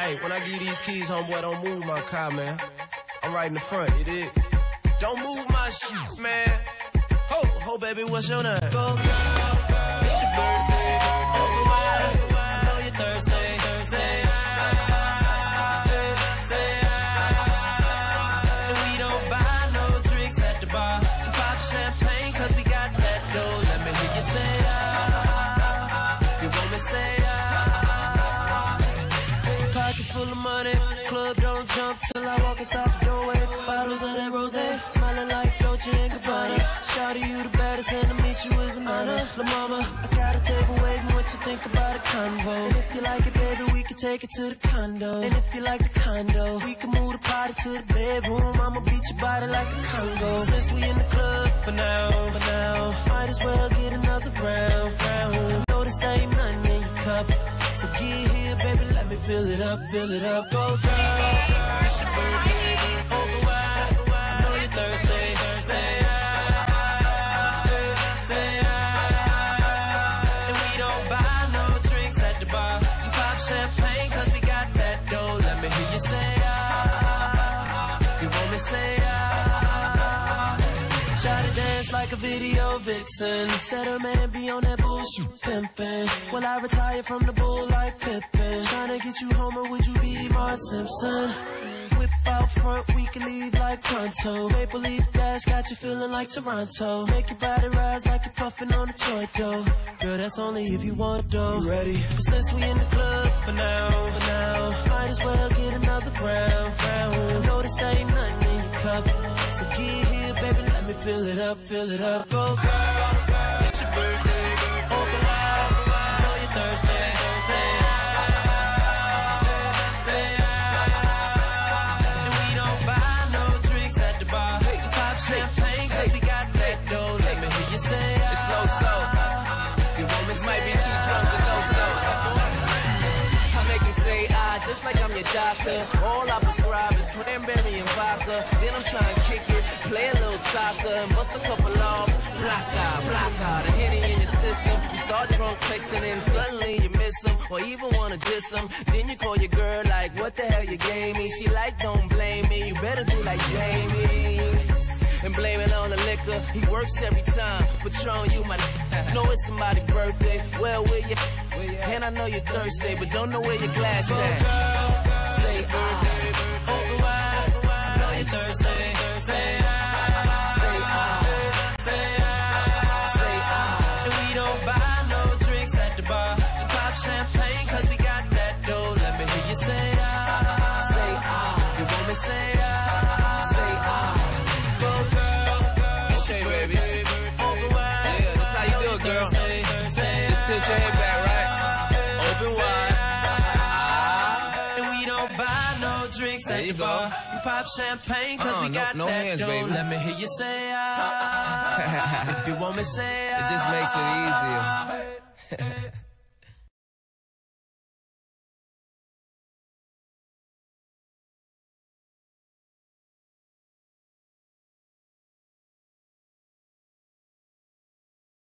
Hey, when I give you these keys, homeboy, don't move my car, man. I'm right in the front, you dig? Don't move my shit, man. Ho, ho, baby, what's your name? Go, girl, girl, it's your birthday. Money, club don't jump till I walk inside the doorway. Bottles of that rose, smelling like Dolce and Gabbana. Shawty, you the baddest, and to meet you is an honor. La mama, I got a table waiting. What you think about a convo? And if you like it, baby, we can take it to the condo. And if you like the condo, we can move the party to the bedroom. I'ma beat your body like a Congo. Since we in the club for now, for now, fill it up, fill it up. Go, girl. Over I know you're Thursday. Say ah. And we don't buy no drinks at the bar. Pop champagne cause we got that dough. Let me hear you say ah. You want me say. Dance like a video vixen. Said her man be on that bullshit pimpin'. Will I retire from the bull like Pippen? Tryna get you home or would you be Mark Simpson? Whip out front, we can leave like pronto. Maple leaf dash got you feeling like Toronto. Make your body rise like you're puffing on a joint though. Girl, that's only if you want though. You ready? But since we in the club for now, for now, might as well get another round, round. I notice there ain't nothing in your cup, me fill it up, fill it up. Go, girl, it's your birthday. Know you're Thursday, Thursday. Say and we don't buy no drinks at the bar. Pop champagne cause we got that dough. Let me hear you say doctor. All I prescribe is cranberry and vodka. Then I'm trying to kick it, play a little soccer, and bust a couple off. Block out, block out, a henny in your system. You start drunk texting and suddenly you miss them, or even wanna diss them. Then you call your girl like, what the hell you gave me? She like, don't blame me, you better do like Jamie and blame it on the liquor. He works every time. Patron, you my know it's somebody's birthday. Well, where you? And I know you're thirsty, but don't know where your glass at. Say ah. Open wide, I Thursday, Thursday. Say ah. Say Say ah. And we don't buy no drinks at the bar. We pop champagne we got that dough. Let me hear you say ah. Say ah. You want me say ah. You go. bar. Pop champagne cause Uh-uh, we no- got no that hands, dough. baby. Let me hear you say ah. if you want me say ah. It just makes it easier.